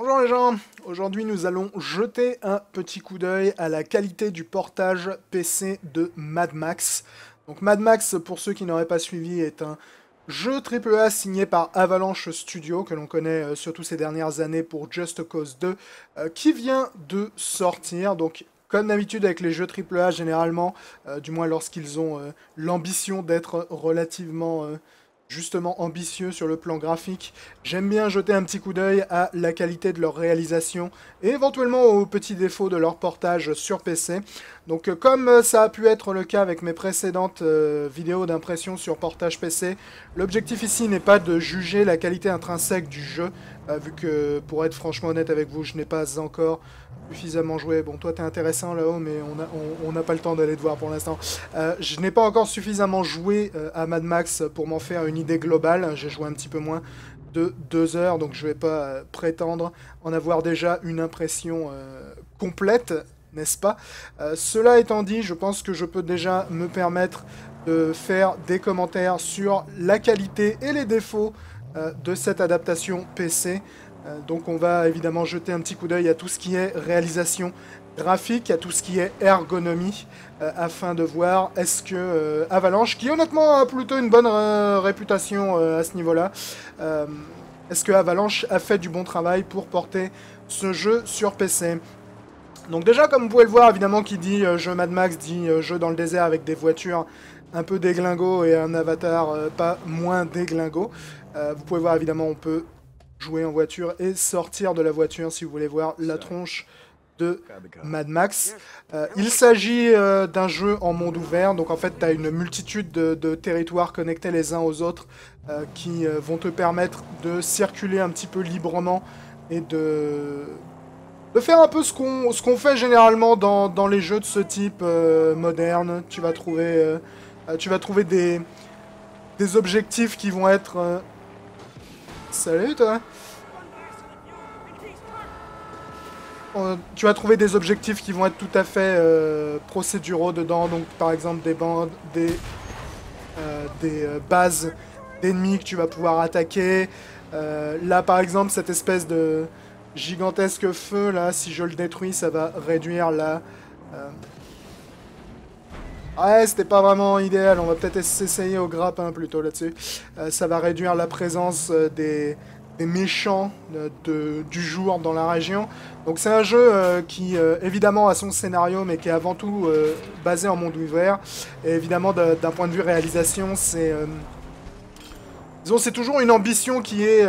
Bonjour les gens, aujourd'hui nous allons jeter un petit coup d'œil à la qualité du portage PC de Mad Max. Donc Mad Max, pour ceux qui n'auraient pas suivi, est un jeu AAA signé par Avalanche Studio, que l'on connaît euh, surtout ces dernières années pour Just Cause 2, euh, qui vient de sortir. Donc comme d'habitude avec les jeux AAA, généralement, euh, du moins lorsqu'ils ont l'ambition d'être relativement justement ambitieux sur le plan graphique. J'aime bien jeter un petit coup d'œil à la qualité de leur réalisation et éventuellement aux petits défauts de leur portage sur PC. Donc euh, comme euh, ça a pu être le cas avec mes précédentes euh, vidéos d'impression sur portage PC, l'objectif ici n'est pas de juger la qualité intrinsèque du jeu, vu que pour être franchement honnête avec vous, je n'ai pas encore suffisamment joué. Bon, toi, t'es intéressant là-haut, mais on n'a pas le temps d'aller te voir pour l'instant. Je n'ai pas encore suffisamment joué à Mad Max pour m'en faire une idée globale. J'ai joué un petit peu moins de deux heures, donc je vais pas prétendre en avoir déjà une impression complète, n'est-ce pas? Cela étant dit, je pense que je peux déjà me permettre de faire des commentaires sur la qualité et les défauts de cette adaptation PC. Euh, donc on va évidemment jeter un petit coup d'œil à tout ce qui est réalisation graphique, à tout ce qui est ergonomie, euh, afin de voir est-ce que euh, Avalanche, qui honnêtement a plutôt une bonne réputation à ce niveau-là, est-ce que Avalanche a fait du bon travail pour porter ce jeu sur PC donc déjà, comme vous pouvez le voir, évidemment, qui dit jeu Mad Max dit jeu dans le désert avec des voitures un peu déglingo et un avatar pas moins déglingo. vous pouvez voir, évidemment, on peut jouer en voiture et sortir de la voiture si vous voulez voir la tronche de Mad Max. Euh, il s'agit euh, d'un jeu en monde ouvert, donc en fait tu as une multitude de, territoires connectés les uns aux autres euh, qui vont te permettre de circuler un petit peu librement et de, faire un peu ce qu'on qu'on fait généralement dans, dans, les jeux de ce type moderne. Tu vas trouver, tu vas trouver des, des objectifs qui vont être Salut toi Tu vas trouver des objectifs qui vont être tout à fait euh, procéduraux dedans, donc par exemple des bandes, des, euh, des euh, bases d'ennemis que tu vas pouvoir attaquer. là par exemple cette espèce de gigantesque feu là, si je le détruis ça va réduire la... Ouais, c'était pas vraiment idéal. On va peut-être essayer au grappin plutôt là-dessus. Euh, ça va réduire la présence euh, des, méchants euh, de, du jour dans la région. Donc c'est un jeu qui évidemment a son scénario mais qui est avant tout basé en monde ouvert. Et évidemment d'un point de vue réalisation c'est... C'est toujours une ambition qui est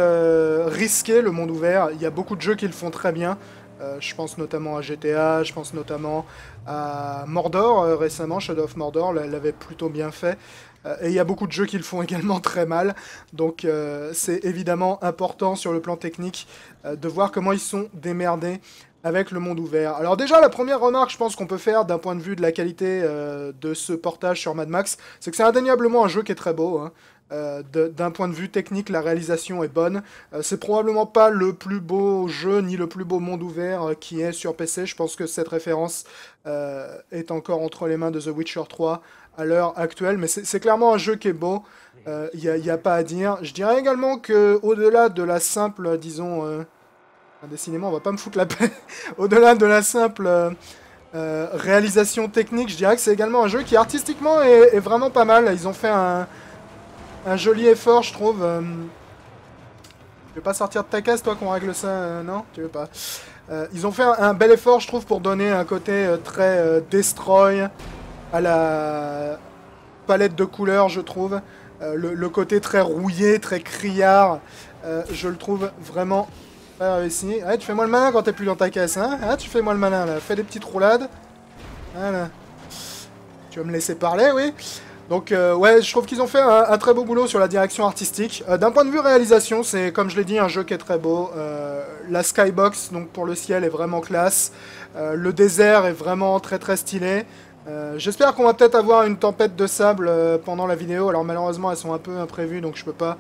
risquée le monde ouvert. Il y a beaucoup de jeux qui le font très bien. Euh, je pense notamment à GTA, je pense notamment à Mordor euh, récemment, Shadow of Mordor l'avait plutôt bien fait. Euh, et il y a beaucoup de jeux qui le font également très mal. Donc c'est évidemment important sur le plan technique de voir comment ils sont démerdés avec le monde ouvert. Alors déjà, la première remarque, je pense qu'on peut faire d'un point de vue de la qualité de ce portage sur Mad Max, c'est que c'est indéniablement un jeu qui est très beau. Hein. Euh, d'un point de vue technique, la réalisation est bonne. Euh, c'est probablement pas le plus beau jeu ni le plus beau monde ouvert euh, qui est sur PC. Je pense que cette référence est encore entre les mains de The Witcher 3 à l'heure actuelle, mais c'est clairement un jeu qui est beau. Il n'y a, pas à dire. Je dirais également que au-delà de la simple, disons, décidément, on va pas me foutre la paix. au-delà de la simple réalisation technique, je dirais que c'est également un jeu qui artistiquement est vraiment pas mal. Ils ont fait un un joli effort, je trouve. Euh, tu veux pas sortir de ta case, toi, qu'on règle ça euh, Non? Tu veux pas euh, Ils ont fait un, bel effort, je trouve, pour donner un côté très destroy à la palette de couleurs, je trouve. Le, côté très rouillé, très criard, je le trouve vraiment très réussi. Ah, tu fais moi le malin quand t'es plus dans ta caisse, hein? Ah, Tu fais moi le malin, là. Fais des petites roulades. Voilà. Tu vas me laisser parler, oui donc euh, ouais, je trouve qu'ils ont fait un, très beau boulot sur la direction artistique. Euh, d'un point de vue réalisation, c'est comme je l'ai dit un jeu qui est très beau. Euh, la skybox, donc pour le ciel, est vraiment classe. le désert est vraiment très très stylé. J'espère qu'on va peut-être avoir une tempête de sable pendant la vidéo. Alors malheureusement, elles sont un peu imprévues, donc je peux pas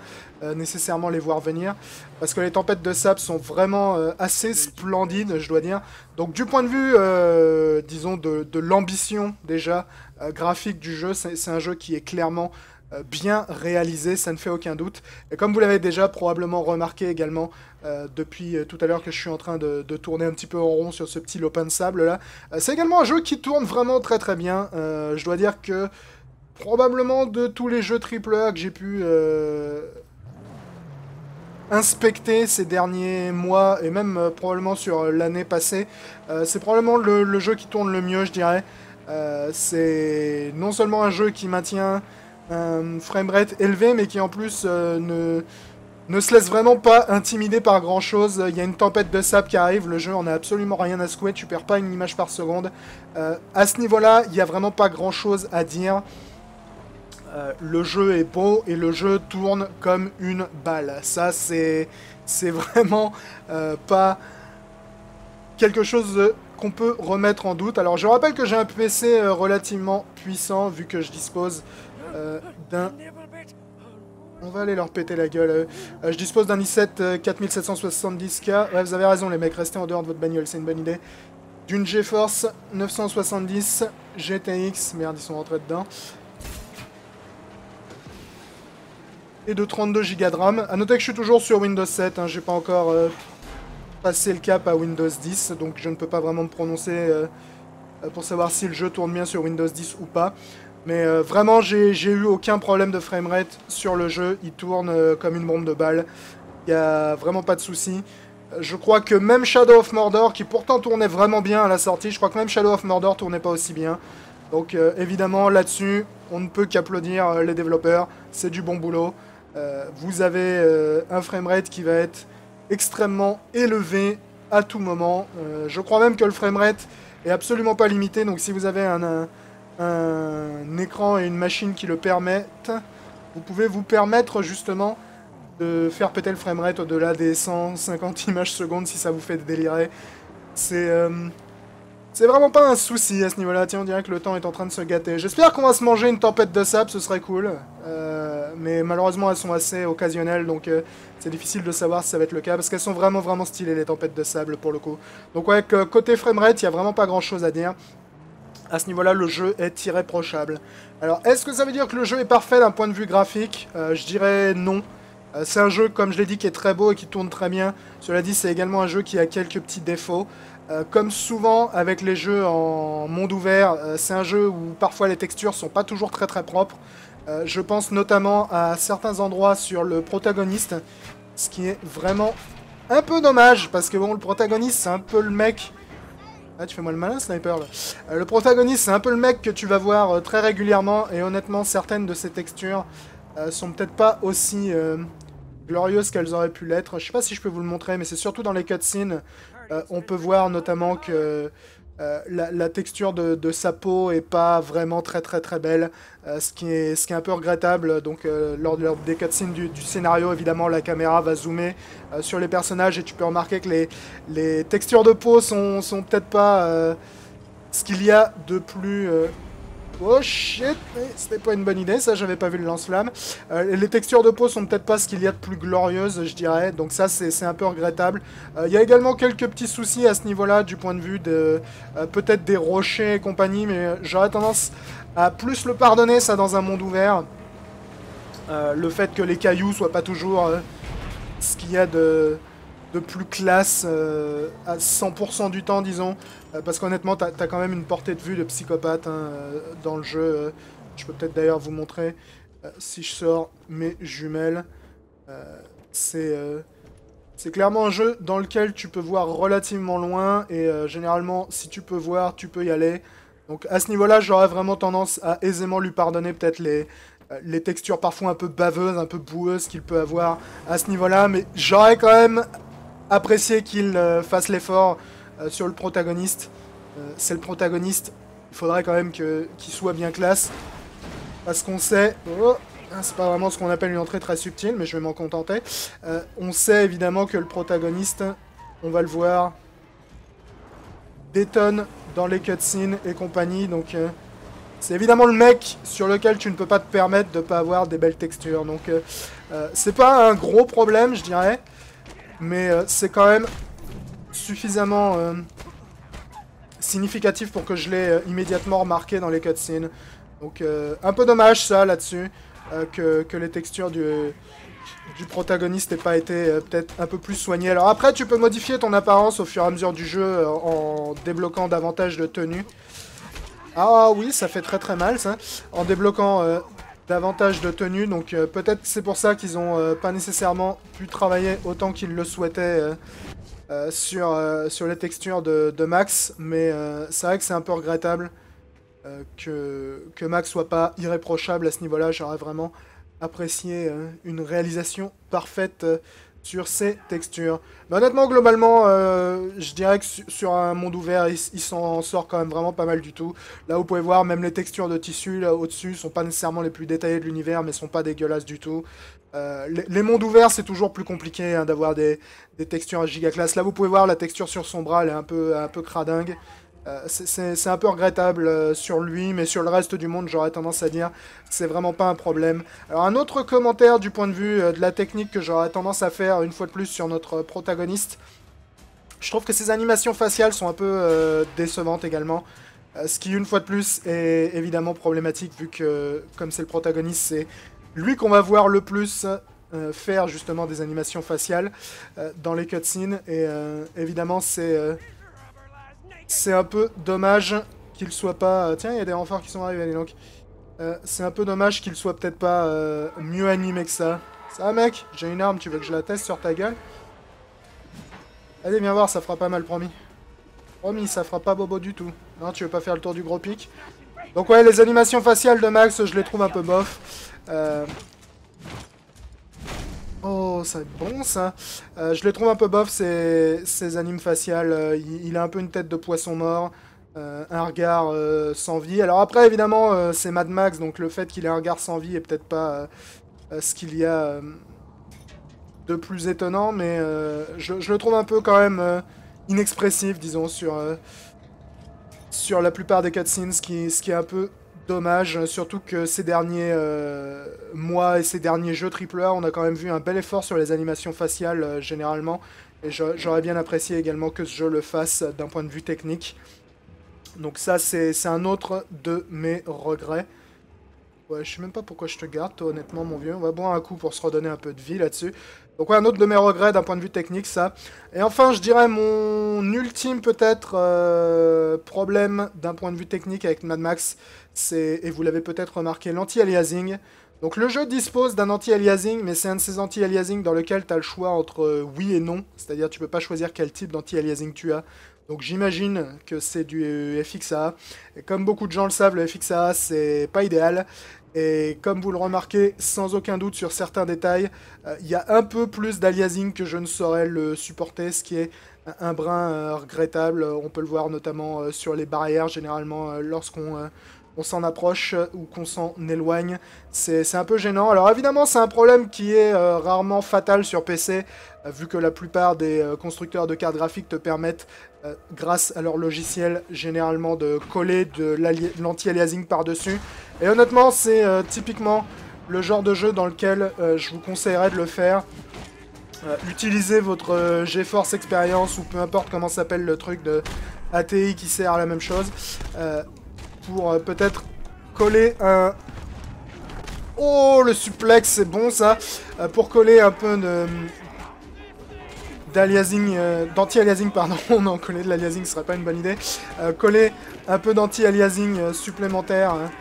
nécessairement les voir venir. Parce que les tempêtes de sable sont vraiment assez splendides, je dois dire. Donc du point de vue, disons, de, de l'ambition déjà, euh, graphique du jeu. C'est un jeu qui est clairement euh, bien réalisé, ça ne fait aucun doute. Et comme vous l'avez déjà probablement remarqué également euh, depuis euh, tout à l'heure que je suis en train de, tourner un petit peu en rond sur ce petit lopin de sable là, c'est également un jeu qui tourne vraiment très très bien. je dois dire que probablement de tous les jeux AAA que j'ai pu inspecter ces derniers mois et même probablement sur l'année passée, c'est probablement le, jeu qui tourne le mieux, je dirais. C'est non seulement un jeu qui maintient un framerate élevé, mais qui en plus euh, ne, ne se laisse vraiment pas intimider par grand chose. Il y a une tempête de sable qui arrive, le jeu on a absolument rien à secouer, tu perds pas une image par seconde. Euh, à ce niveau-là, il n'y a vraiment pas grand chose à dire. Euh, le jeu est beau et le jeu tourne comme une balle. Ça, c'est vraiment pas quelque chose qu'on peut remettre en doute. Alors, je rappelle que j'ai un PC relativement puissant vu que je dispose euh, d'un... On va aller leur péter la gueule. Euh, je dispose d'un i7 4770K. Ouais, vous avez raison les mecs, restez en dehors de votre bagnole, c'est une bonne idée. D'une GeForce 970 GTX. Merde, ils sont rentrés dedans. Et de 32 Go de RAM. A noter que je suis toujours sur Windows 7, hein. j'ai pas encore euh, passé le cap à Windows 10, donc je ne peux pas vraiment me prononcer pour savoir si le jeu tourne bien sur Windows 10 ou pas. Mais euh, vraiment, j'ai eu aucun problème de framerate sur le jeu. Il tourne euh, comme une bombe de balle. Il n'y a vraiment pas de souci. Euh, je crois que même Shadow of Mordor, qui pourtant tournait vraiment bien à la sortie, je crois que même Shadow of Mordor tournait pas aussi bien. Donc évidemment, là-dessus, on ne peut qu'applaudir les développeurs. C'est du bon boulot. vous avez un framerate qui va être extrêmement élevé à tout moment. je crois même que le framerate est absolument pas limité. Donc si vous avez un un écran et une machine qui le permettent, vous pouvez vous permettre justement de faire péter le framerate au-delà des 150 images secondes si ça vous fait délirer. C'est euh, c'est vraiment pas un souci à ce niveau-là. Tiens, on dirait que le temps est en train de se gâter. J'espère qu'on va se manger une tempête de sable, ce serait cool. Euh, mais malheureusement, elles sont assez occasionnelles, donc euh, c'est difficile de savoir si ça va être le cas, parce qu'elles sont vraiment, vraiment stylées, les tempêtes de sable, pour le coup. Donc ouais, côté framerate, il y a vraiment pas grand-chose à dire à ce niveau-là, le jeu est irréprochable. Alors, est-ce que ça veut dire que le jeu est parfait d'un point de vue graphique? Euh, Je dirais non. C'est un jeu, comme je l'ai dit, qui est très beau et qui tourne très bien. Cela dit, c'est également un jeu qui a quelques petits défauts. Euh, comme souvent avec les jeux en monde ouvert, c'est un jeu où parfois les textures sont pas toujours très très propres. je pense notamment à certains endroits sur le protagoniste, ce qui est vraiment un peu dommage, parce que bon, le protagoniste, c'est un peu le mec ah, tu fais moi le malin, sniper, là. Euh, le protagoniste, c'est un peu le mec que tu vas voir euh, très régulièrement, et honnêtement, certaines de ces textures euh, sont peut-être pas aussi glorieuses qu'elles auraient pu l'être. Je sais pas si je peux vous le montrer, mais c'est surtout dans les cutscenes. On peut voir notamment que euh, la, texture de, sa peau est pas vraiment très très très belle, euh, ce, qui est, un peu regrettable. Donc euh, lors, des cutscenes du, scénario, évidemment, la caméra va zoomer sur les personnages et tu peux remarquer que les, les textures de peau sont, sont peut-être pas ce qu'il y a de plus Oh shit C'était pas une bonne idée, ça j'avais pas vu le lance-flamme. Euh, les textures de peau sont peut-être pas ce qu'il y a de plus glorieuse, je dirais, donc ça c'est un peu regrettable. Euh, il y a également quelques petits soucis à ce niveau-là, du point de vue de euh, peut-être des rochers et compagnie, mais j'aurais tendance à plus le pardonner ça dans un monde ouvert. le fait que les cailloux soient pas toujours ce qu'il y a de de plus classe à 100% du temps, disons. Euh, parce qu'honnêtement, t'as as quand même une portée de vue de psychopathe hein, euh, dans le jeu. je peux peut-être d'ailleurs vous montrer euh, si je sors mes jumelles. c'est c'est clairement un jeu dans lequel tu peux voir relativement loin et généralement si tu peux voir, tu peux y aller. Donc à ce niveau-là, j'aurais vraiment tendance à aisément lui pardonner peut-être les, les textures parfois un peu baveuses, un peu boueuses qu'il peut avoir à ce niveau-là, mais j'aurais quand même apprécié qu'il fasse l'effort euh, sur le protagoniste. Euh, c'est le protagoniste, il faudrait quand même qu'il soit bien classe. Parce qu'on sait... Oh, hein, c'est pas vraiment ce qu'on appelle une entrée très subtile, mais je vais m'en contenter. Euh, on sait évidemment que le protagoniste, on va le voir, détonne dans les cutscenes et compagnie, donc c'est évidemment le mec sur lequel tu ne peux pas te permettre de pas avoir des belles textures. Donc c'est pas un gros problème, je dirais, mais c'est quand même suffisamment euh, significatif pour que je l'ai euh, immédiatement remarqué dans les cutscenes. Donc euh, un peu dommage ça là-dessus. que, que, les textures du, du protagoniste n'aient pas été peut-être un peu plus soignées. Alors après, tu peux modifier ton apparence au fur et à mesure du jeu en débloquant davantage de tenues. Ah oui, ça fait très très mal ça. En débloquant davantage de tenues. Donc euh, peut-être c'est pour ça qu'ils ont euh, pas nécessairement pu travailler autant qu'ils le souhaitaient euh, sur, sur les textures de, Max. Mais c'est vrai que c'est un peu regrettable que, que Max soit pas irréprochable à ce niveau-là. J'aurais vraiment apprécié une réalisation parfaite sur ces textures. Mais honnêtement, globalement, euh, je dirais que sur un monde ouvert, il, s'en sort quand même vraiment pas mal du tout. Là, vous pouvez voir, même les textures de tissu au-dessus sont pas nécessairement les plus détaillées de l'univers, mais sont pas dégueulasses du tout. Euh, les, mondes ouverts, c'est toujours plus compliqué hein, d'avoir des, textures à gigaclass. Là, vous pouvez voir la texture sur son bras, elle est un peu, un peu cradingue. Euh, c'est un peu regrettable euh, sur lui, mais sur le reste du monde, j'aurais tendance à dire c'est vraiment pas un problème. Alors un autre commentaire du point de vue euh, de la technique que j'aurais tendance à faire une fois de plus sur notre protagoniste. Je trouve que ses animations faciales sont un peu décevantes également. ce qui, une fois de plus, est évidemment problématique vu que, comme c'est le protagoniste, c'est lui qu'on va voir le plus faire justement des animations faciales dans les cutscenes. Et évidemment, c'est c'est un peu dommage qu'il soit pas... Euh, tiens, il y a des renforts qui sont arrivés, donc. Euh, c'est un peu dommage qu'il soit peut-être pas euh, mieux animé que ça. Ça mec? J'ai une arme, tu veux que je la teste sur ta gueule? Allez, viens voir, ça fera pas mal, promis. Promis, ça fera pas bobo du tout. Non, tu veux pas faire le tour du gros pic? Donc ouais, les animations faciales de Max, je les trouve un peu bof. Euh... Oh, ça va être bon ça. Euh, je les trouve un peu bof ces, ces animes faciales. Euh, il, a un peu une tête de poisson mort, euh, un regard sans vie. Alors après, évidemment, c'est Mad Max, donc le fait qu'il ait un regard sans vie est peut-être pas ce qu'il y a de plus étonnant, mais je, le trouve un peu quand même inexpressif, disons, sur, la plupart des cutscenes, ce qui, ce qui est un peu Dommage, surtout que ces derniers euh, mois et ces derniers jeux AAA, on a quand même vu un bel effort sur les animations faciales euh, généralement. Et j'aurais bien apprécié également que ce jeu le fasse d'un point de vue technique. Donc ça, c'est un autre de mes regrets. Ouais, je sais même pas pourquoi je te garde, toi, honnêtement, mon vieux. On va boire un coup pour se redonner un peu de vie là-dessus. Donc ouais, un autre de mes regrets d'un point de vue technique, ça. Et enfin, je dirais mon ultime, peut-être, euh, problème d'un point de vue technique avec Mad Max, c'est, et vous l'avez peut-être remarqué, l'anti-aliasing. Donc le jeu dispose d'un anti-aliasing, mais c'est un de ces anti-aliasing dans lequel tu as le choix entre euh, oui et non. C'est-à-dire tu peux pas choisir quel type d'anti-aliasing tu as. Donc j'imagine que c'est du FXA. Et comme beaucoup de gens le savent, le FXA c'est pas idéal. Et comme vous le remarquez, sans aucun doute sur certains détails, euh, il y a un peu plus d'aliasing que je ne saurais le supporter, ce qui est un brin euh, regrettable. On peut le voir notamment sur les barrières, généralement lorsqu'on on s'en approche ou qu'on s'en éloigne. C'est un peu gênant. Alors évidemment, c'est un problème qui est euh, rarement fatal sur PC, euh, vu que la plupart des euh, constructeurs de cartes graphiques te permettent, grâce à leur logiciel, généralement de coller de l'anti-aliasing par-dessus. Et honnêtement, c'est typiquement le genre de jeu dans lequel je vous conseillerais de le faire. utilisez votre GeForce Experience ou peu importe comment s'appelle le truc de ATI qui sert à la même chose pour euh, peut-être coller un... Oh, le suplex, c'est bon ça euh, Pour coller un peu de... D'aliasing, euh, d'anti-aliasing, pardon, non, coller de l'aliasing ce serait pas une bonne idée. coller un peu d'anti-aliasing supplémentaire hein,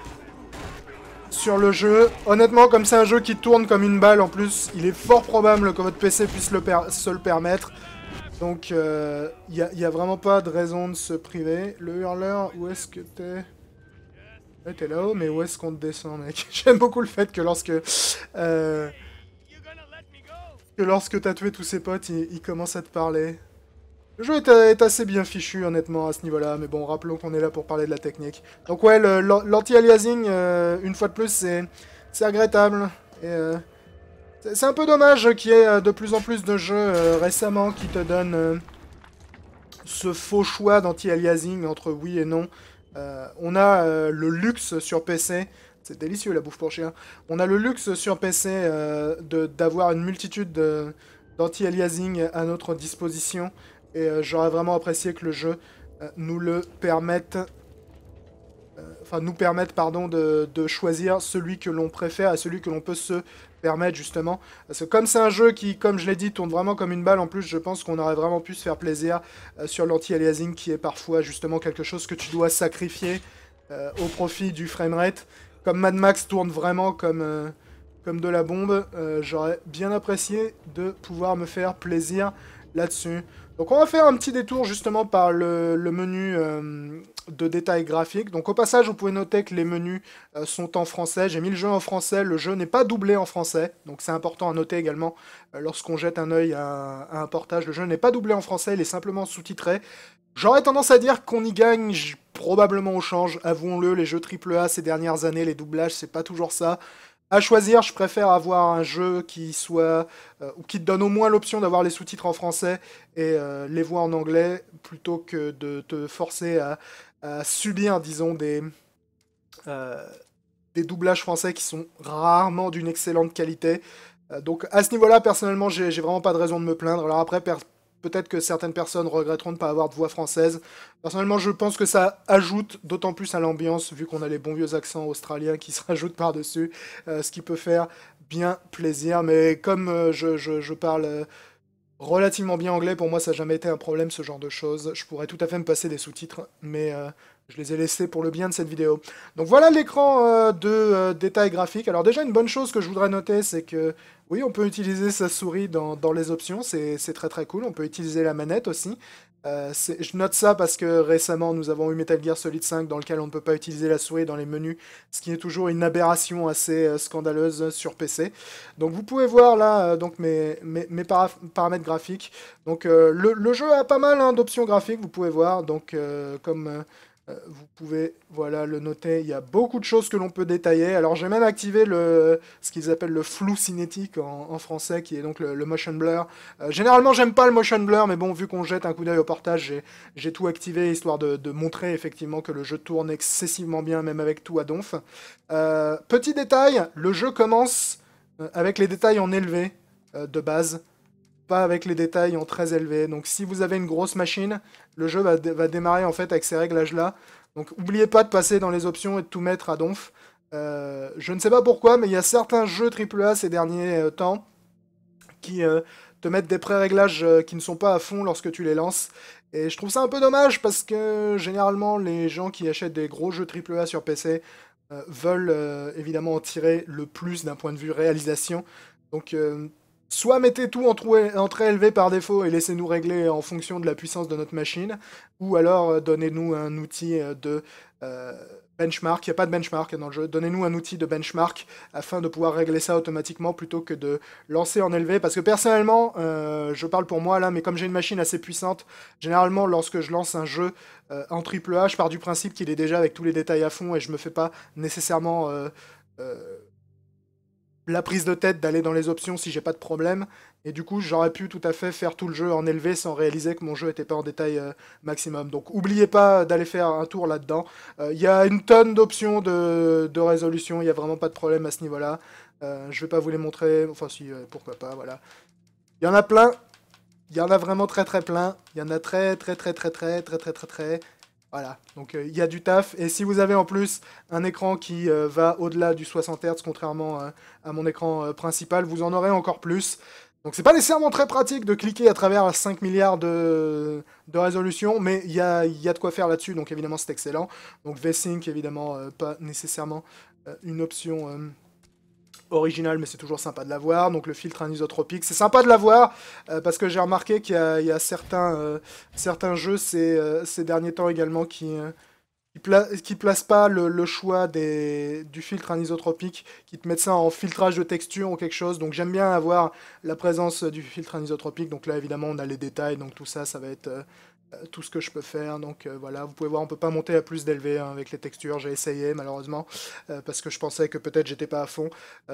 sur le jeu. Honnêtement, comme c'est un jeu qui tourne comme une balle en plus, il est fort probable que votre PC puisse le se le permettre. Donc, il n'y a, a, vraiment pas de raison de se priver. Le hurleur, où est-ce que t'es? T'es là-haut, mais où est-ce qu'on te descend, mec? J'aime beaucoup le fait que lorsque... Euh, que lorsque t'as tué tous ses potes, ils, commencent à te parler. Le jeu est, assez bien fichu, honnêtement, à ce niveau-là, mais bon, rappelons qu'on est là pour parler de la technique. Donc ouais, l'anti-aliasing, euh, une fois de plus, c'est regrettable. Euh, c'est un peu dommage qu'il y ait de plus en plus de jeux récemment qui te donnent ce faux choix d'anti-aliasing entre oui et non. Euh, on a euh, le luxe sur PC, c'est délicieux la bouffe pour chien, on a le luxe sur PC euh, d'avoir une multitude d'anti-aliasing à notre disposition, et j'aurais vraiment apprécié que le jeu nous le permette enfin nous permettre pardon de, choisir celui que l'on préfère et celui que l'on peut se permettre justement. Parce que comme c'est un jeu qui, comme je l'ai dit, tourne vraiment comme une balle, en plus je pense qu'on aurait vraiment pu se faire plaisir sur l'anti-aliasing qui est parfois justement quelque chose que tu dois sacrifier au profit du framerate. Comme Mad Max tourne vraiment comme comme de la bombe, euh, j'aurais bien apprécié de pouvoir me faire plaisir là-dessus. Donc on va faire un petit détour justement par le, menu euh, de détails graphiques. Donc au passage, vous pouvez noter que les menus euh, sont en français. J'ai mis le jeu en français, le jeu n'est pas doublé en français. Donc c'est important à noter également lorsqu'on jette un œil à, un portage. Le jeu n'est pas doublé en français, il est simplement sous-titré. J'aurais tendance à dire qu'on y gagne probablement au change. Avouons-le, les jeux AAA ces dernières années, les doublages, c'est pas toujours ça. À choisir, je préfère avoir un jeu qui soit euh, qui te donne au moins l'option d'avoir les sous-titres en français et euh, les voix en anglais plutôt que de te forcer à, subir, disons, des, euh, des doublages français qui sont rarement d'une excellente qualité. donc à ce niveau-là, personnellement, j'ai vraiment pas de raison de me plaindre. Alors après, Peut-être que certaines personnes regretteront de ne pas avoir de voix française. Personnellement, je pense que ça ajoute d'autant plus à l'ambiance, vu qu'on a les bons vieux accents australiens qui se rajoutent par-dessus, euh, ce qui peut faire bien plaisir. Mais comme euh, je, parle euh, relativement bien anglais, pour moi, ça n'a jamais été un problème, ce genre de choses. Je pourrais tout à fait me passer des sous-titres, mais je les ai laissés pour le bien de cette vidéo. Donc voilà l'écran de détails graphiques. Alors déjà, une bonne chose que je voudrais noter, c'est que oui, on peut utiliser sa souris dans, les options, c'est très très cool. On peut utiliser la manette aussi. Euh, je note ça parce que récemment nous avons eu Metal Gear Solid 5 dans lequel on ne peut pas utiliser la souris dans les menus, ce qui est toujours une aberration assez euh, scandaleuse sur PC. Donc vous pouvez voir là euh, donc mes, paramètres graphiques. Donc le, jeu a pas mal hein, d'options graphiques, vous pouvez voir. Donc comme euh, vous pouvez voilà, le noter, il y a beaucoup de choses que l'on peut détailler. Alors j'ai même activé le, ce qu'ils appellent le flou cinétique en, français, qui est donc le, motion blur. Euh, généralement j'aime pas le motion blur, mais bon, vu qu'on jette un coup d'œil au portage, j'ai tout activé, histoire de, montrer effectivement que le jeu tourne excessivement bien, même avec tout à donf. Euh, petit détail, le jeu commence avec les détails en élevé de base pas avec les détails en très élevé. Donc si vous avez une grosse machine, le jeu va, démarrer en fait avec ces réglages-là. Donc n'oubliez pas de passer dans les options et de tout mettre à donf. Euh, je ne sais pas pourquoi, mais il y a certains jeux AAA ces derniers euh, temps qui euh, te mettent des pré-réglages qui ne sont pas à fond lorsque tu les lances. Et je trouve ça un peu dommage parce que généralement les gens qui achètent des gros jeux AAA sur PC veulent évidemment en tirer le plus d'un point de vue réalisation. Donc Soit mettez tout en, très élevé par défaut et laissez-nous régler en fonction de la puissance de notre machine, ou alors euh, donnez-nous un outil euh, de euh, benchmark. Il n'y a pas de benchmark dans le jeu. Donnez-nous un outil de benchmark afin de pouvoir régler ça automatiquement plutôt que de lancer en élevé. Parce que personnellement, je parle pour moi là, mais comme j'ai une machine assez puissante, généralement lorsque je lance un jeu en triple A, je pars du principe qu'il est déjà avec tous les détails à fond et je me fais pas nécessairement la prise de tête d'aller dans les options si j'ai pas de problème. Et du coup, j'aurais pu tout à fait faire tout le jeu en élevé sans réaliser que mon jeu n'était pas en détail euh, maximum. Donc, oubliez pas d'aller faire un tour là-dedans. Euh, il y a une tonne d'options de, résolution, il n'y a vraiment pas de problème à ce niveau-là. Euh, je vais pas vous les montrer, enfin si, pourquoi pas, voilà. Il y en a plein, il y en a vraiment très très plein. Il y en a très très très très très très très très très. Voilà, donc euh, il y a du taf. Et si vous avez en plus un écran qui euh, va au-delà du 60 Hz, contrairement euh, à mon écran principal, vous en aurez encore plus. Donc c'est pas nécessairement très pratique de cliquer à travers 5 milliards de, de résolution, mais il y a, y a, de quoi faire là-dessus, donc évidemment c'est excellent. Donc V-Sync, évidemment, pas nécessairement une option original, mais c'est toujours sympa de l'avoir. Donc le filtre anisotropique, c'est sympa de l'avoir euh, parce que j'ai remarqué qu'il y, a certains, euh, certains jeux ces, euh, ces, derniers temps également qui, qui, placent pas le, choix des, du filtre anisotropique, qui te mettent ça en filtrage de texture ou quelque chose. Donc j'aime bien avoir la présence du filtre anisotropique. Donc là évidemment on a les détails, donc tout ça, ça va être tout ce que je peux faire. Donc euh, voilà, vous pouvez voir, on peut pas monter à plus d'élevé avec les textures. J'ai essayé malheureusement euh, parce que je pensais que peut-être j'étais pas à fond.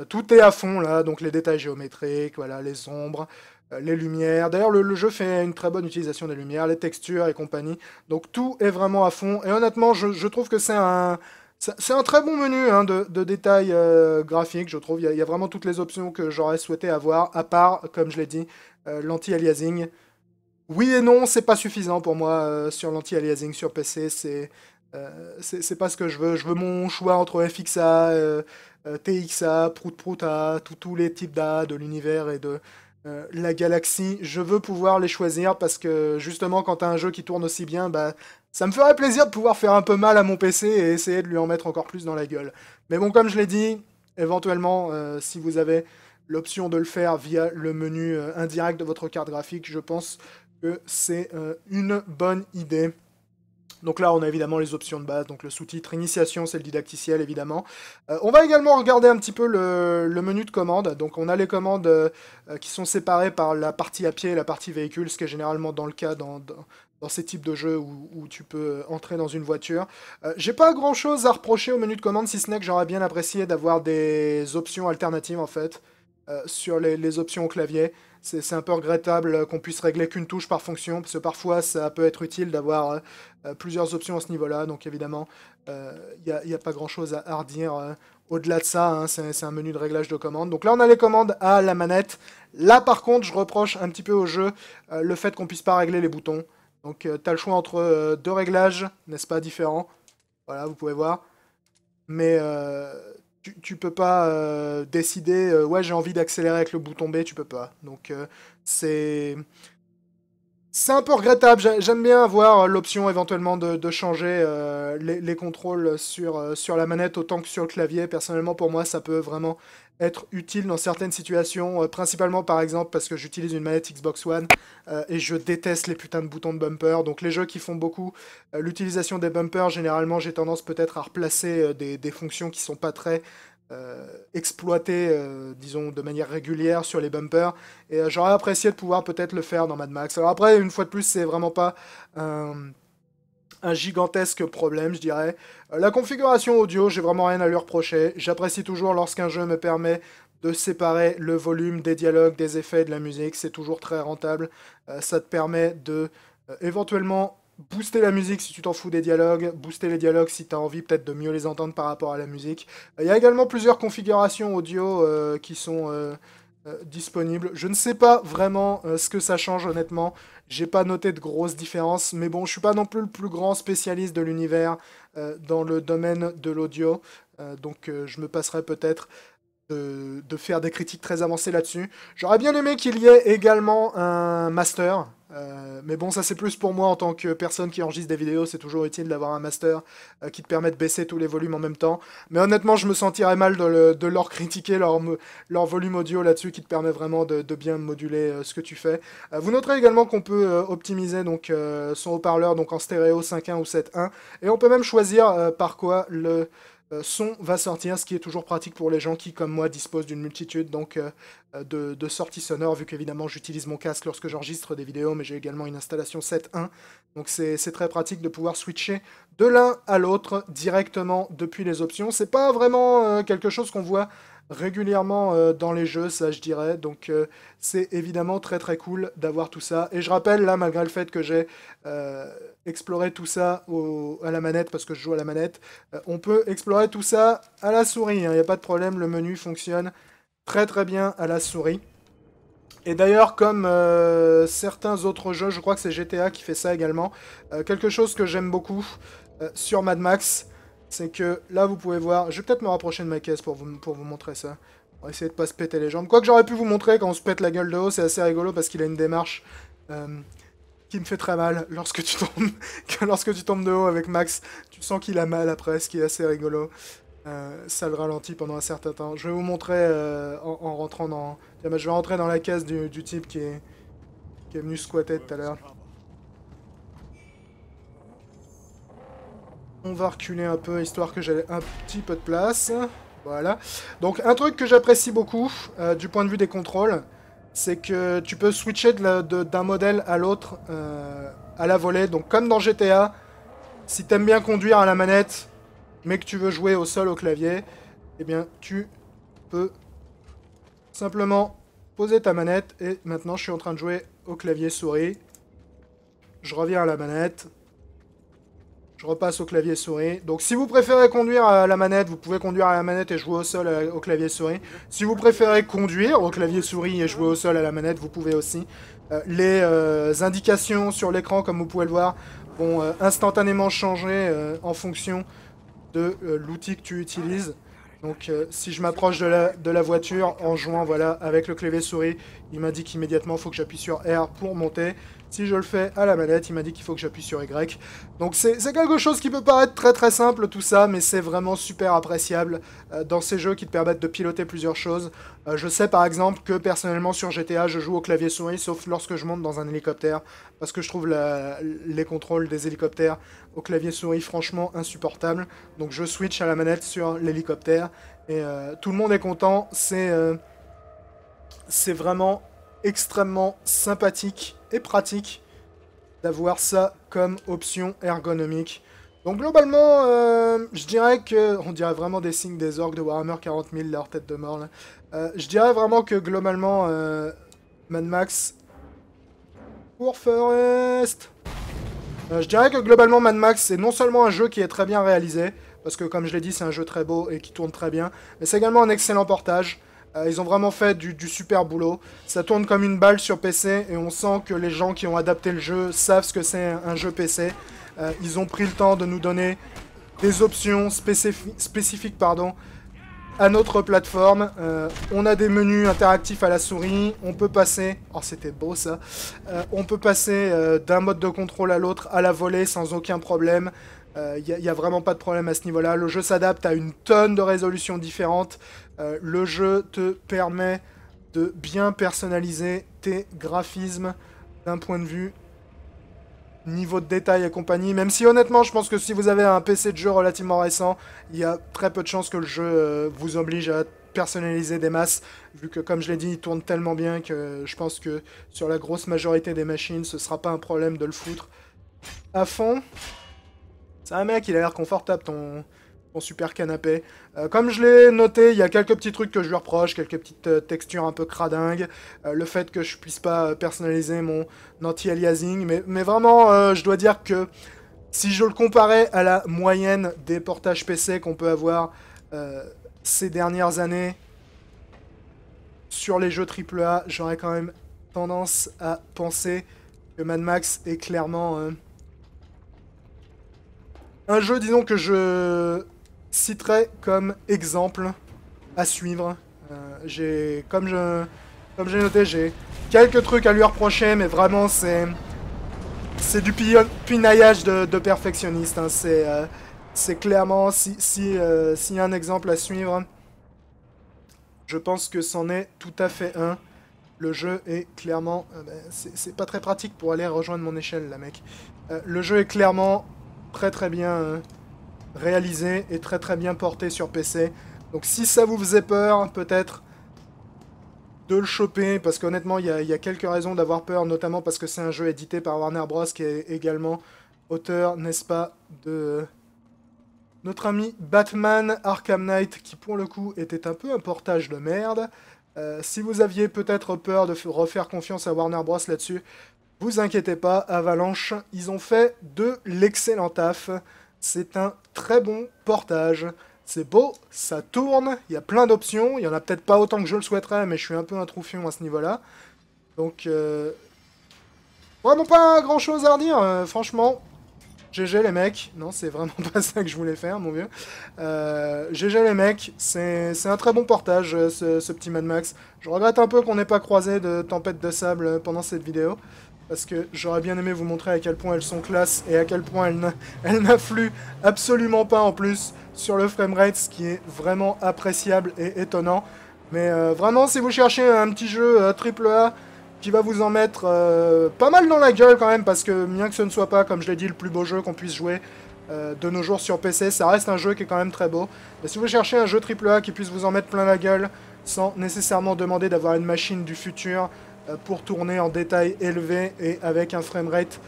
tout est à fond là, donc les détails géométriques, voilà, les ombres, les lumières. D'ailleurs, le, jeu fait une très bonne utilisation des lumières, les textures et compagnie. Donc tout est vraiment à fond. Et honnêtement, je, trouve que c'est un c'est un très bon menu hein, de, détails graphiques, je trouve. Il y, a, vraiment toutes les options que j'aurais souhaité avoir, à part, comme je l'ai dit, l'anti-aliasing. Oui et non, c'est pas suffisant pour moi euh, sur l'anti-aliasing sur PC. C'est c'est pas ce que je veux. Je veux mon choix entre FXA, TXA, Prout Prouta, tous les types d'A de l'univers et de la galaxie. Je veux pouvoir les choisir parce que justement, quand t'as un jeu qui tourne aussi bien, bah, ça me ferait plaisir de pouvoir faire un peu mal à mon PC et essayer de lui en mettre encore plus dans la gueule. Mais bon, comme je l'ai dit, éventuellement, si vous avez l'option de le faire via le menu euh, indirect de votre carte graphique. Je pense c'est euh, une bonne idée. Donc là, on a évidemment les options de base, donc le sous-titre initiation, c'est le didacticiel évidemment. Euh, on va également regarder un petit peu le, menu de commande. Donc on a les commandes qui sont séparées par la partie à pied et la partie véhicule, ce qui est généralement dans le cas dans, ces types de jeux où, tu peux entrer dans une voiture. J'ai pas grand chose à reprocher au menu de commande, si ce n'est que j'aurais bien apprécié d'avoir des options alternatives en fait. Euh, sur les, options au clavier. C'est un peu regrettable qu'on puisse régler qu'une touche par fonction, parce que parfois ça peut être utile d'avoir euh, euh, plusieurs options à ce niveau-là. Donc évidemment, il n'y a, pas grand-chose à, redire au-delà de ça. Hein. c'est un menu de réglage de commandes. Donc là, on a les commandes à la manette. Là, par contre, je reproche un petit peu au jeu le fait qu'on puisse pas régler les boutons. Donc tu as le choix entre deux réglages, n'est-ce pas, différents. Voilà, vous pouvez voir. Mais tu, tu, peux pas euh, décider, euh, ouais, j'ai envie d'accélérer avec le bouton B, tu peux pas. Donc, euh, c'est. C'est un peu regrettable. J'aime bien avoir l'option éventuellement de, changer les, les, contrôles sur, sur la manette autant que sur le clavier. Personnellement, pour moi, ça peut vraiment être utile dans certaines situations, euh, principalement par exemple parce que j'utilise une manette Xbox One euh, et je déteste les putains de boutons de bumper. Donc les jeux qui font beaucoup euh, l'utilisation des bumpers, généralement j'ai tendance peut-être à replacer des, des, fonctions qui sont pas très exploitées, disons, de manière régulière sur les bumpers. Et j'aurais apprécié de pouvoir peut-être le faire dans Mad Max. Alors après, une fois de plus, c'est vraiment pas un gigantesque problème, je dirais. Euh, la configuration audio, j'ai vraiment rien à lui reprocher. J'apprécie toujours lorsqu'un jeu me permet de séparer le volume des dialogues, des effets, de la musique. C'est toujours très rentable. Euh, ça te permet de euh, éventuellement booster la musique si tu t'en fous des dialogues, booster les dialogues si tu as envie peut-être de mieux les entendre par rapport à la musique. Il y a également plusieurs configurations audio qui sont disponibles. Je ne sais pas vraiment ce que ça change honnêtement. J'ai pas noté de grosses différences, mais bon, je suis pas non plus le plus grand spécialiste de l'univers euh, dans le domaine de l'audio, euh, donc euh, je me passerai peut-être de, faire des critiques très avancées là-dessus. J'aurais bien aimé qu'il y ait également un master, euh, mais bon, ça c'est plus pour moi en tant que personne qui enregistre des vidéos, c'est toujours utile d'avoir un master euh, qui te permet de baisser tous les volumes en même temps. Mais honnêtement, je me sentirais mal de, leur critiquer leur, volume audio là-dessus qui te permet vraiment de, bien moduler euh, ce que tu fais. vous noterez également qu'on peut optimiser donc, son haut-parleur en stéréo 5.1 ou 7.1 et on peut même choisir par quoi le son va sortir, ce qui est toujours pratique pour les gens qui, comme moi, disposent d'une multitude donc, euh, euh, de, sorties sonores, vu qu'évidemment j'utilise mon casque lorsque j'enregistre des vidéos, mais j'ai également une installation 7.1. Donc c'est très pratique de pouvoir switcher de l'un à l'autre directement depuis les options. C'est pas vraiment quelque chose qu'on voit régulièrement euh, dans les jeux, ça je dirais. Donc euh, c'est évidemment très très cool d'avoir tout ça. Et je rappelle là, malgré le fait que j'ai euh, exploré tout ça à la manette, parce que je joue à la manette, on peut explorer tout ça à la souris. Il hein. n'y a pas de problème, le menu fonctionne très très bien à la souris. Et d'ailleurs, comme certains autres jeux, je crois que c'est GTA qui fait ça également, quelque chose que j'aime beaucoup sur Mad Max, c'est que là, vous pouvez voir... Je vais peut-être me rapprocher de ma caisse pour vous, montrer ça. On va essayer de pas se péter les jambes. Quoique j'aurais pu vous montrer quand on se pète la gueule de haut, c'est assez rigolo parce qu'il a une démarche euh, qui me fait très mal lorsque tu tombes lorsque tu tombes de haut avec Max. Tu sens qu'il a mal après, ce qui est assez rigolo. Euh, ça le ralentit pendant un certain temps. Je vais vous montrer euh, en, rentrant dans... je vais rentrer dans la caisse du, type qui qui est venu squatter tout à l'heure. On va reculer un peu, histoire que j'ai un petit peu de place. Voilà. Donc un truc que j'apprécie beaucoup, euh, du point de vue des contrôles, c'est que tu peux switcher d'un modèle à l'autre euh, à la volée. Donc comme dans GTA, si t'aimes bien conduire à la manette, mais que tu veux jouer au sol au clavier, eh bien tu peux simplement poser ta manette. Et maintenant je suis en train de jouer au clavier souris. Je reviens à la manette. Je repasse au clavier souris. Donc si vous préférez conduire à la manette, vous pouvez conduire à la manette et jouer au sol au clavier souris. Si vous préférez conduire au clavier souris et jouer au sol à la manette, vous pouvez aussi. les indications sur l'écran, comme vous pouvez le voir, vont instantanément changer en fonction de l'outil que tu utilises. Donc euh, si je m'approche de la, voiture en jouant voilà, avec le clavier souris, il m'indique immédiatement faut que j'appuie sur R pour monter. Si je le fais à la manette, il m'a dit qu'il faut que j'appuie sur Y. Donc c'est quelque chose qui peut paraître très très simple tout ça, mais c'est vraiment super appréciable euh, dans ces jeux qui te permettent de piloter plusieurs choses. Euh, je sais par exemple que personnellement sur GTA, je joue au clavier souris, sauf lorsque je monte dans un hélicoptère, parce que je trouve les contrôles des hélicoptères au clavier souris franchement insupportables. Donc je switch à la manette sur l'hélicoptère, et euh, tout le monde est content. C'est c'est vraiment extrêmement sympathique pratique d'avoir ça comme option ergonomique. Donc globalement, euh, je dirais que... On dirait vraiment des signes des orques de Warhammer 40 000, leur tête de mort. Euh, je dirais vraiment que globalement, euh, Mad Max... Pour Forest Je dirais que globalement, Mad Max, c'est non seulement un jeu qui est très bien réalisé, parce que comme je l'ai dit, c'est un jeu très beau et qui tourne très bien, mais c'est également un excellent portage. Euh, ils ont vraiment fait du, super boulot. Ça tourne comme une balle sur PC et on sent que les gens qui ont adapté le jeu savent ce que c'est un, jeu PC. Euh, ils ont pris le temps de nous donner des options spécifiques pardon, à notre plateforme. Euh, on a des menus interactifs à la souris. On peut passer... Oh, c'était beau ça. on peut passer d'un mode de contrôle à l'autre à la volée sans aucun problème. Il n'y a, vraiment pas de problème à ce niveau-là. Le jeu s'adapte à une tonne de résolutions différentes. Euh, le jeu te permet de bien personnaliser tes graphismes d'un point de vue niveau de détail et compagnie. Même si honnêtement, je pense que si vous avez un PC de jeu relativement récent, il y a très peu de chances que le jeu euh, vous oblige à personnaliser des masses, vu que comme je l'ai dit, il tourne tellement bien que je pense que sur la grosse majorité des machines, ce sera pas un problème de le foutre à fond. C'est un mec, il a l'air confortable ton, super canapé. Euh, comme je l'ai noté, il y a quelques petits trucs que je lui reproche, quelques petites euh, textures un peu cradingues, euh, le fait que je puisse pas personnaliser mon anti-aliasing, mais, mais, vraiment, je dois dire que si je le comparais à la moyenne des portages PC qu'on peut avoir ces dernières années sur les jeux AAA, j'aurais quand même tendance à penser que Mad Max est clairement un jeu, disons, que je citerai comme exemple à suivre. Euh, j'ai, comme je, j'ai noté, j'ai quelques trucs à lui reprocher, mais vraiment c'est, c'est du pinaillage de, perfectionniste. Hein. C'est, euh, c'est clairement si, euh, s'il y a un exemple à suivre, je pense que c'en est tout à fait un. Le jeu est clairement, ben, c'est pas très pratique pour aller rejoindre mon échelle, là, mec. le jeu est clairement très très bien réalisé et très très bien porté sur PC. Donc si ça vous faisait peur, peut-être de le choper, parce qu'honnêtement, il y, a quelques raisons d'avoir peur, notamment parce que c'est un jeu édité par Warner Bros. qui est également auteur, n'est-ce pas, de notre ami Batman Arkham Knight, qui pour le coup était un peu un portage de merde. Euh, si vous aviez peut-être peur de refaire confiance à Warner Bros. là-dessus, vous inquiétez pas, Avalanche, ils ont fait de l'excellent taf. C'est un très bon portage. C'est beau, ça tourne, il y a plein d'options. Il y en a peut-être pas autant que je le souhaiterais, mais je suis un peu un troufion à ce niveau-là. Donc, euh... vraiment pas grand-chose à redire, euh, franchement. GG les mecs. Non, c'est vraiment pas ça que je voulais faire, mon vieux. Euh, GG les mecs, c'est un très bon portage, euh, ce, ce, petit Mad Max. Je regrette un peu qu'on n'ait pas croisé de tempête de sable pendant cette vidéo parce que j'aurais bien aimé vous montrer à quel point elles sont classes et à quel point elles n'influent absolument pas en plus sur le framerate, ce qui est vraiment appréciable et étonnant. Mais euh, vraiment, si vous cherchez un petit jeu euh, triple A qui va vous en mettre euh, pas mal dans la gueule quand même, parce que bien que ce ne soit pas, comme je l'ai dit, le plus beau jeu qu'on puisse jouer de nos jours sur PC, ça reste un jeu qui est quand même très beau. Mais si vous cherchez un jeu triple A qui puisse vous en mettre plein la gueule, sans nécessairement demander d'avoir une machine du futur, euh, pour tourner en détail élevé et avec un framerate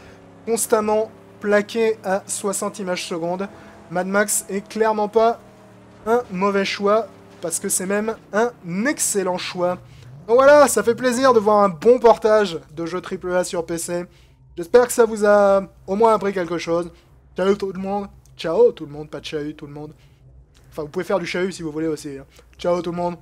constamment plaqué à 60 images secondes. Mad Max est clairement pas un mauvais choix, parce que c'est même un excellent choix. Voilà, ça fait plaisir de voir un bon portage de jeux AAA sur PC. J'espère que ça vous a au moins appris quelque chose. Ciao tout le monde. Ciao tout le monde, pas de chahut tout le monde. Enfin, vous pouvez faire du chahut si vous voulez aussi. hein. Ciao tout le monde.